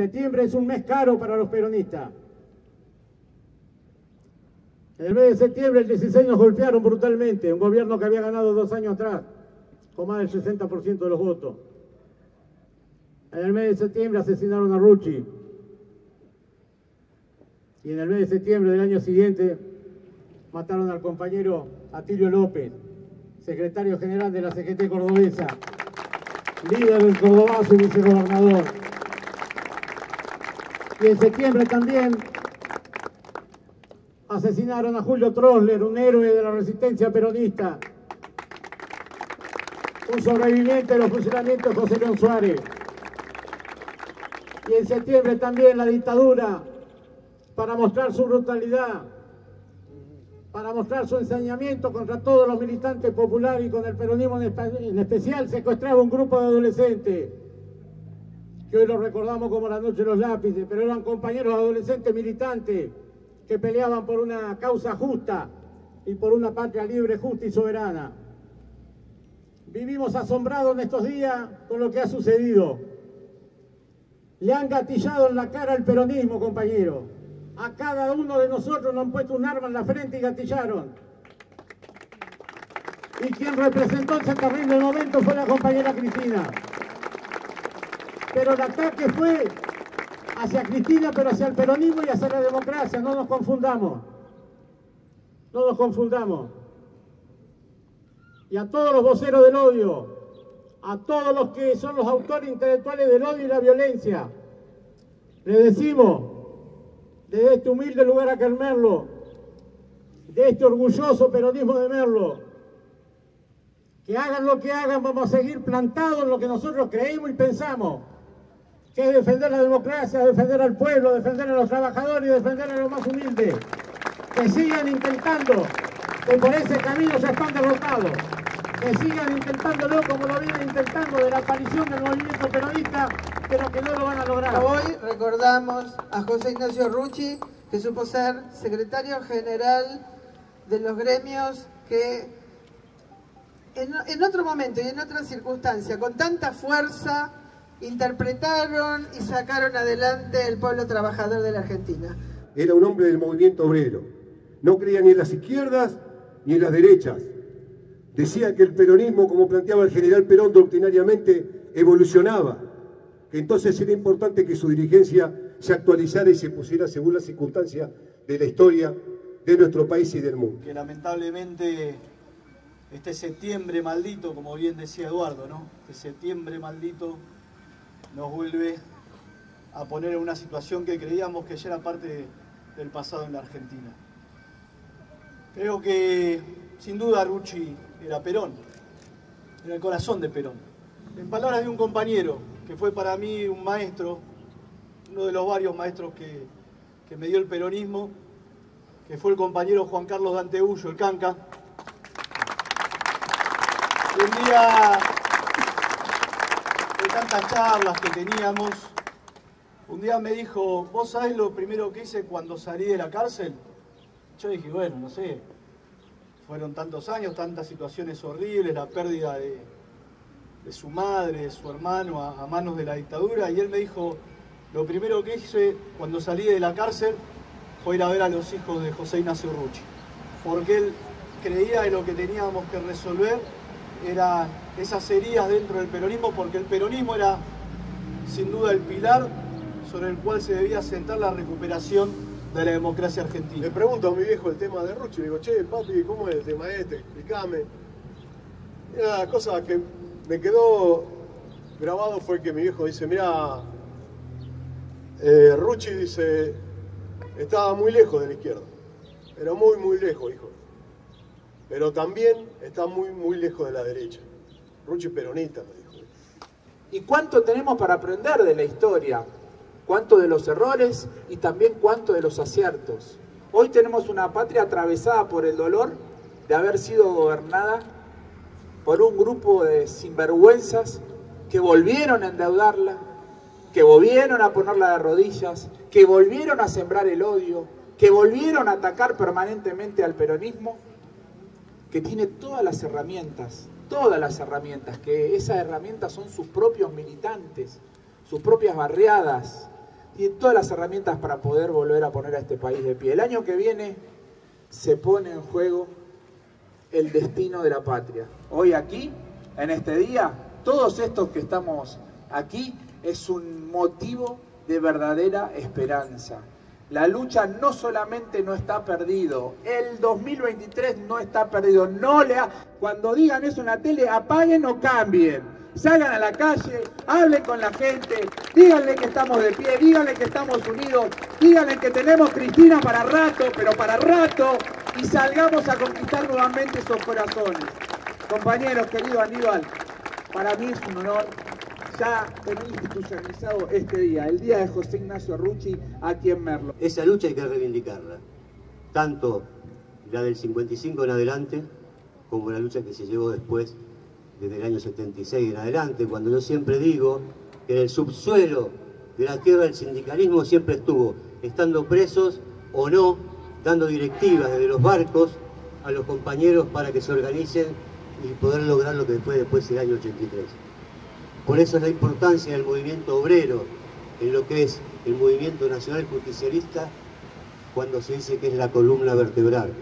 Septiembre es un mes caro para los peronistas. En el mes de septiembre, el 16 nos golpearon brutalmente, un gobierno que había ganado dos años atrás, con más del 60% de los votos. En el mes de septiembre asesinaron a Rucci. Y en el mes de septiembre del año siguiente mataron al compañero Atilio López, secretario general de la CGT cordobesa, líder del Cordobazo y vicegobernador. Y en septiembre también asesinaron a Julio Trosler, un héroe de la resistencia peronista, un sobreviviente de los fusilamientos de José León Suárez. Y en septiembre también la dictadura, para mostrar su brutalidad, para mostrar su ensañamiento contra todos los militantes populares y con el peronismo en especial, secuestraba un grupo de adolescentes, que hoy lo recordamos como la noche de los lápices, pero eran compañeros adolescentes militantes que peleaban por una causa justa y por una patria libre, justa y soberana. Vivimos asombrados en estos días con lo que ha sucedido. Le han gatillado en la cara al peronismo, compañero. A cada uno de nosotros nos han puesto un arma en la frente y gatillaron. Y quien representó ese terrible momento fue la compañera Cristina. Pero el ataque fue hacia Cristina, pero hacia el peronismo y hacia la democracia. No nos confundamos. No nos confundamos. Y a todos los voceros del odio, a todos los que son los autores intelectuales del odio y la violencia, le decimos, desde este humilde lugar acá en Merlo, de este orgulloso peronismo de Merlo, que hagan lo que hagan, vamos a seguir plantados en lo que nosotros creímos y pensamos que es defender la democracia, defender al pueblo, defender a los trabajadores y defender a los más humildes. Que sigan intentando, que por ese camino ya están derrotados. Que sigan intentándolo como lo vienen intentando de la aparición del movimiento peronista, pero que no lo van a lograr. Hoy recordamos a José Ignacio Rucci, que supo ser secretario general de los gremios que en, en otro momento y en otra circunstancia, con tanta fuerza, interpretaron y sacaron adelante el pueblo trabajador de la Argentina. Era un hombre del movimiento obrero. No creía ni en las izquierdas ni en las derechas. Decía que el peronismo, como planteaba el general Perón doctrinariamente, evolucionaba. Que entonces era importante que su dirigencia se actualizara y se pusiera según las circunstancias de la historia de nuestro país y del mundo. Que lamentablemente este septiembre maldito, como bien decía Eduardo, ¿no? Este septiembre maldito nos vuelve a poner en una situación que creíamos que ya era parte del pasado en la Argentina. Creo que sin duda Rucci era Perón, era el corazón de Perón. En palabras de un compañero, que fue para mí un maestro, uno de los varios maestros que, que me dio el peronismo, que fue el compañero Juan Carlos Danteullo, el Canca. Y un día tantas charlas que teníamos, un día me dijo, ¿vos sabés lo primero que hice cuando salí de la cárcel? Yo dije, bueno, no sé, fueron tantos años, tantas situaciones horribles, la pérdida de, su madre, de su hermano a, manos de la dictadura, y él me dijo, lo primero que hice cuando salí de la cárcel fue ir a ver a los hijos de José Ignacio Rucci, porque él creía en lo que teníamos que resolver era esas heridas dentro del peronismo, porque el peronismo era sin duda el pilar sobre el cual se debía sentar la recuperación de la democracia argentina. Le pregunto a mi viejo el tema de Ruchi, le digo, che, papi, ¿cómo es el tema este? Explícame. Una cosa que me quedó grabado fue que mi viejo dice, mira, eh, Ruchi dice, estaba muy lejos de la izquierda, pero muy, muy lejos, hijo pero también está muy, muy lejos de la derecha. Ruchi peronista, me dijo. ¿Y cuánto tenemos para aprender de la historia? ¿Cuánto de los errores y también cuánto de los aciertos? Hoy tenemos una patria atravesada por el dolor de haber sido gobernada por un grupo de sinvergüenzas que volvieron a endeudarla, que volvieron a ponerla de rodillas, que volvieron a sembrar el odio, que volvieron a atacar permanentemente al peronismo que tiene todas las herramientas, todas las herramientas, que esas herramientas son sus propios militantes, sus propias barriadas, tiene todas las herramientas para poder volver a poner a este país de pie. El año que viene se pone en juego el destino de la patria. Hoy aquí, en este día, todos estos que estamos aquí es un motivo de verdadera esperanza. La lucha no solamente no está perdido, el 2023 no está perdido. No le Cuando digan eso en la tele, apaguen o cambien. Salgan a la calle, hablen con la gente, díganle que estamos de pie, díganle que estamos unidos, díganle que tenemos Cristina para rato, pero para rato, y salgamos a conquistar nuevamente esos corazones. Compañeros, querido Aníbal, para mí es un honor ya tener institucionalizado este día, el día de José Ignacio Rucci aquí en Merlo. Esa lucha hay que reivindicarla, tanto la del 55 en adelante, como la lucha que se llevó después, desde el año 76 en adelante, cuando yo siempre digo que en el subsuelo de la tierra del sindicalismo siempre estuvo, estando presos o no, dando directivas desde los barcos a los compañeros para que se organicen y poder lograr lo que fue después del año 83. Por eso es la importancia del movimiento obrero en lo que es el movimiento nacional justicialista cuando se dice que es la columna vertebral.